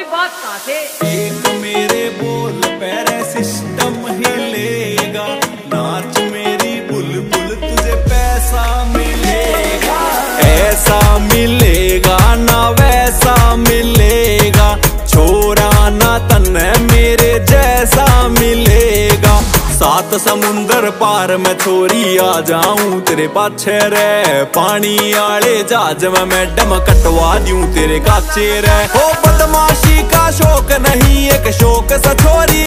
कोई बात कहाँ से एक मेरे बोल पैरे सिस्टम हिलेगा नाच मेरी बुलबुल तुझे पैसा मिलेगा। ऐसा मिलेगा ना वैसा मिलेगा। छोरा ना तन मेरे जैसा मिलेगा। सात समुंदर पार में छोरी आ जाऊँ। तेरे पाछे रे पानी आले जहाज़ में मैडम कटवा दूँ तेरे काचे रे का शौक नहीं एक शौक सा छोरी।